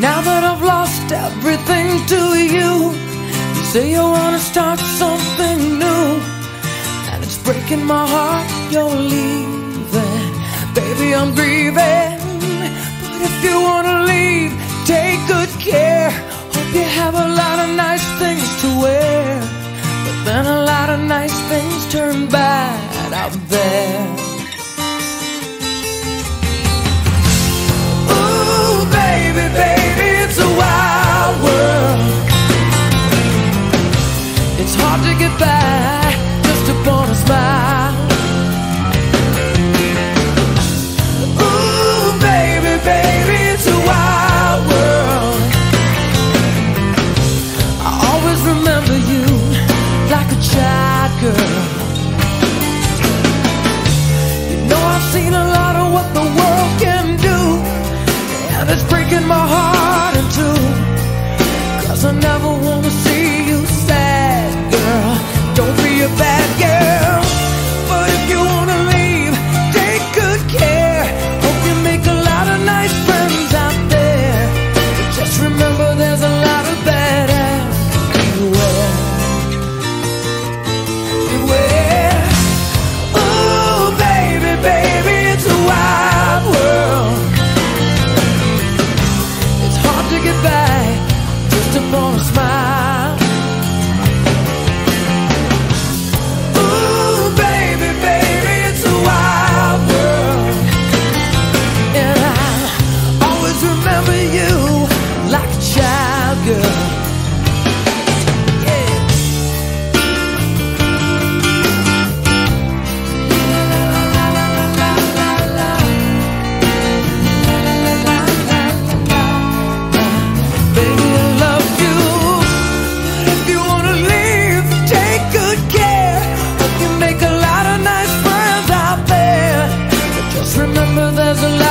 Now that I've lost everything to you You say you wanna start something new. And it's breaking my heart you're leaving. Baby, I'm grieving. But if you wanna leave, take good care. Hope you have a lot of nice things to wear. But then a lot of nice things turn bad out there. girl. You know I've seen a lot of what the world can do, and it's breaking my heart. goodbye as a